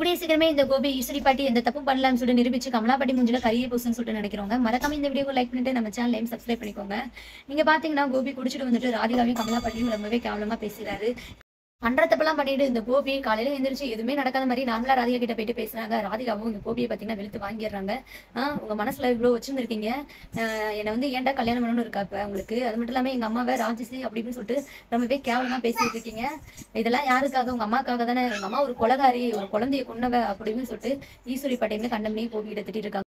கூடிய சீக்கிரமே இந்த கோபி ஈஸ்வரி பாட்டி எந்த தப்பு பண்ணலாம்னு சொல்லிட்டு நிரூபிச்சு கமலா பாட்டி மூஞ்சில கரிய பூசுன்னு சொல்லிட்டு நினைக்கிறவங்க மறக்காம இந்த வீடியோ லைக் பண்ணிட்டு நம்ம சேனலையும் சப்ஸ்கிரைப் பண்ணிக்கோங்க. நீங்க பாத்தீங்கன்னா கோபி குடிச்சிட்டு வந்துட்டு ராதிகாவையும் கமலாபாட்டியும் ரொம்பவே கேவலமா பேசுறாரு. அன்றத்தப்பெல்லாம் பண்ணிட்டு இந்த கோபி காலையில எந்திரிச்சு எதுவுமே நடக்காத மாதிரி நார்மலா ராதிகா கிட்ட போயிட்டு பேசுறாங்க. ராதிகாவும் இந்த கோபியை பாத்தீங்கன்னா வெளுத்து வாங்கிடுறாங்க. ஆஹ் உங்க மனசுல இவ்வளவு வச்சிருந்துருக்கீங்க. என்னை வந்து ஏன்டா கல்யாணம் பண்ணணும் இருக்கா இப்ப உங்களுக்கு? அது மட்டும் இல்லாம எங்க அம்மாவை ராஜசி அப்படின்னு சொல்லிட்டு ரொம்பவே கேவலமா பேசிட்டு இருக்கீங்க. இதெல்லாம் யாருக்காக? உங்க அம்மாக்காக தானே. உங்க அம்மா ஒரு கொலகாரி ஒரு குழந்தைய கொன்னவ அப்படின்னு சொல்லிட்டு ஈஸ்வரி பாட்டியமே கண்டமணி கோபி கிட்ட திட்டிருக்காங்க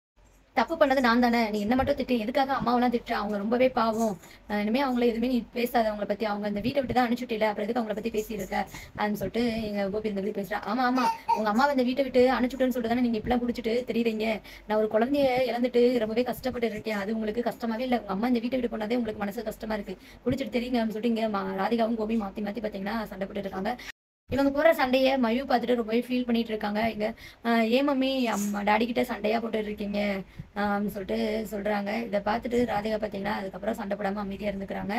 தப்பு பண்ணது நான் தானே? நீ என்ன மட்டும் திட்டு. எதுக்காக அம்மாவெல்லாம் திட்டு அவங்க ரொம்பவே பாவம். இனிமே அவங்கள எதுவுமே நீ பேசாத அவங்கள பத்தி. அவங்க இந்த வீட்டை விட்டு தான் அனுப்பிச்சுட்டில அப்புறம் எதுக்கு அவங்கள பத்தி பேசியிருக்க? அப்படின்னு சொல்லிட்டு எங்க கோபி இந்த மாதிரி பேசுறா. ஆமா ஆமா. உங்க அம்மா இந்த வீட்டை விட்டு அனுப்பிச்சுட்டேன்னு சொல்லிட்டு தானே நீங்க இப்பெல்லாம் குடிச்சிட்டு தெரியுறீங்க? நான் ஒரு குழந்தைய இழந்துட்டு ரொம்பவே கஷ்டப்பட்டு இருக்கேன். அது உங்களுக்கு கஷ்டமாவே இல்லை. உங்க அம்மா இந்த வீட்டை விட்டு போனதே உங்களுக்கு மனசு கஷ்டமா இருக்கு. குடிச்சிட்டு தெரியுங்க அப்படின்னு சொல்லிட்டு இங்க ராதிகாவும் கோபி மாத்தி மாத்தி பாத்தீங்கன்னா சண்டை போட்டு இருக்காங்க. இவங்க போற சண்டைய மயு பார்த்துட்டு ரொம்பவே ஃபீல் பண்ணிட்டு இருக்காங்க. இங்க ஆஹ் ஏன் மம்மி அம்மா டாடி கிட்ட சண்டையா போட்டு இருக்கீங்க. அப்படின்னு சொல்லிட்டு சொல்றாங்க. இதை பார்த்துட்டு ராதிகா பாத்தீங்கன்னா அதுக்கப்புறம் சண்டை போடாம அமைதியா இருந்துக்கிறாங்க.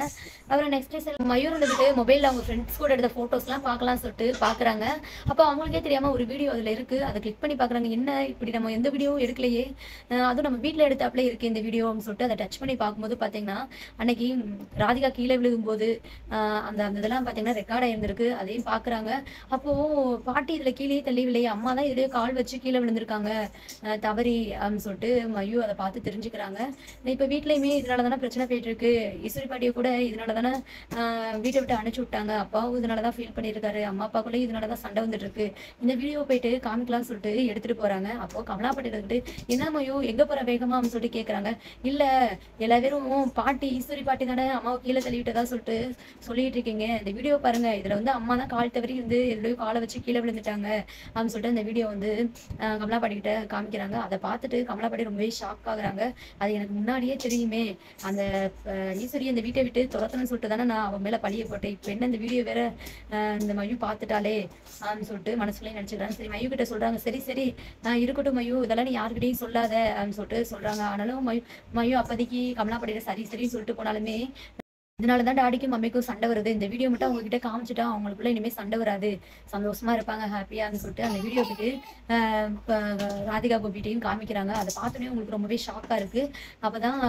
அப்புறம் நெக்ஸ்ட் சில மயூர் வந்துட்டு மொபைல்ல அவங்க ஃப்ரெண்ட்ஸ் கூட எடுத்த போட்டோஸ் எல்லாம் பார்க்கலாம் சொல்லிட்டு பாக்குறாங்க அப்போ அவங்களுக்கே தெரியாம ஒரு வீடியோ அதுல இருக்கு. அதை கிளிக் பண்ணி பாக்குறாங்க என்ன? இப்படி நம்ம எந்த வீடியோவும் எடுக்கலையே. அதுவும் நம்ம வீட்டில் எடுத்தாப்புல இருக்கு இந்த வீடியோ அப்படின்னு சொல்லிட்டு அதை டச் பண்ணி பார்க்கும்போது பாத்தீங்கன்னா அன்னைக்கு ராதிகா கீழே விழுகும்போது அந்த அந்த இதெல்லாம் பாத்தீங்கன்னா ரெக்கார்ட் ஆயிருந்திருக்கு. அதையும் பாக்குறாங்க அப்போ பாட்டி இதுல கீழே தள்ளிவில்லையே அம்மா தான் இதுலயே கால் வச்சு கீழே விழுந்திருக்காங்க. தவறி அப்படின்னு சொல்லிட்டு மயு அதை பார்த்து தெரிஞ்சுக்கிறாங்க. இப்ப வீட்லயுமே இதனால தானே பிரச்சனை போயிட்டு இருக்கு. ஈஸ்வரி பாட்டியை கூட இதனால தானே ஆஹ் வீட்டை விட்டு அனுப்பிச்சு விட்டாங்க. அப்பாவும் இதனால தான் ஃபீல் பண்ணியிருக்காரு. அம்மா அப்பாக்குள்ளேயும் இதனால தான் சண்டை வந்துட்டு இருக்கு. இந்த வீடியோ போயிட்டு காமிக்கலாம்னு சொல்லிட்டு எடுத்துட்டு போறாங்க. அப்போ கமலா பாட்டி இருந்துட்டு என்ன மயு எங்க போற வேகமா? அப்படின்னு சொல்லிட்டு கேக்குறாங்க. இல்ல எல்லா பேரும் பாட்டி ஈஸ்வரி பாட்டி தானே அம்மாவை கீழே தள்ளி விட்டதா சொல்லிட்டு சொல்லிட்டு இருக்கீங்க. இந்த வீடியோ பாருங்க. இதுல வந்து அம்மா தான் கால் தவறி விழுந்து எல்லோரும் காலை வச்சு கீழே விழுந்துட்டாங்க அப்படின்னு சொல்லிட்டு அந்த வீடியோ வந்து கமலா பாட்டிக்கிட்ட காமிக்கிறாங்க. அதை பார்த்துட்டு கமலா பாட்டி ரொம்பவே ஷாக் ஆகுறாங்க. அது எனக்கு முன்னாடியே தெரியுமே. அந்த ஈஸ்வரி அந்த வீட்டை விட்டு துரத்தணும்னு சொல்லிட்டு தானே நான் அவன் மேலே பழிய போட்டேன். இப்போ என்ன இந்த வீடியோ வேற இந்த மயு பார்த்துட்டாலே அப்படின்னு சொல்லிட்டு மனசுலயே நினச்சிக்கிறாங்க சரி மயு கிட்ட சொல்றாங்க. சரி சரி நான் இருக்கட்டும் மயு. இதெல்லாம் நீ யாருக்கிட்டையும் சொல்லாத அப்படின்னு சொல்லிட்டு சொல்றாங்க. ஆனாலும் மயு மயு அப்போதைக்கு கமலா பாட்டிகிட்ட சரி சரின்னு சொல்லிட்டு போனாலுமே இதனால தான் டாடிக்கும் மம்மிக்கும் சண்டை வருது. இந்த வீடியோ மட்டும் அவங்க கிட்ட காமிச்சிட்டா அவங்களுக்குள்ள இனிமே சண்டை வராது. சந்தோஷமா இருப்பாங்க ஹாப்பியான்னு சொல்லிட்டு அந்த வீடியோ போயிட்டு ராதிகா கோபிட்டையும் காமிக்கிறாங்க. அதை பார்த்தோன்னே உங்களுக்கு ரொம்பவே ஷாக்கா இருக்கு. அப்பதான்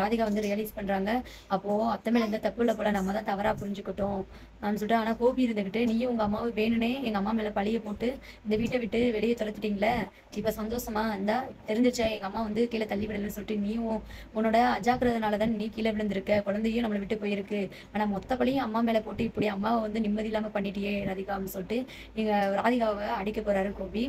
ராதிகா வந்து ரியலைஸ் பண்றாங்க. அப்போ அத்தை மேல எந்த தப்பு இல்லை போல நம்ம தான் தவறா புரிஞ்சுக்கிட்டோம் நான் சொல்லிட்டு ஆனா கோபி இருந்துகிட்டு நீயும் உங்க அம்மாவை வேணுனே எங்க அம்மா மேல பழிய போட்டு இந்த வீட்டை விட்டு வெளியே துரத்துட்டீங்களே இப்ப சந்தோஷமா இருந்தா தெரிஞ்சிச்சா எங்க அம்மா வந்து கீழே தள்ளி விடலன்னு சொல்லிட்டு நீயும் உன்னோட அஜாக்கிரதனால தான் நீ கீழே விழுந்திருக்க. குழந்தையும் நம்மளை விட்டு இருக்கு. ஆனா மொத்த பழியும் அம்மா மேல போட்டு இப்படி அம்மாவை வந்து நிம்மதி இல்லாம பண்ணிட்டியே ராதிகா அப்படின்னு சொல்லிட்டு நீங்க ராதிகாவை அடிக்க போறாரு கோபி.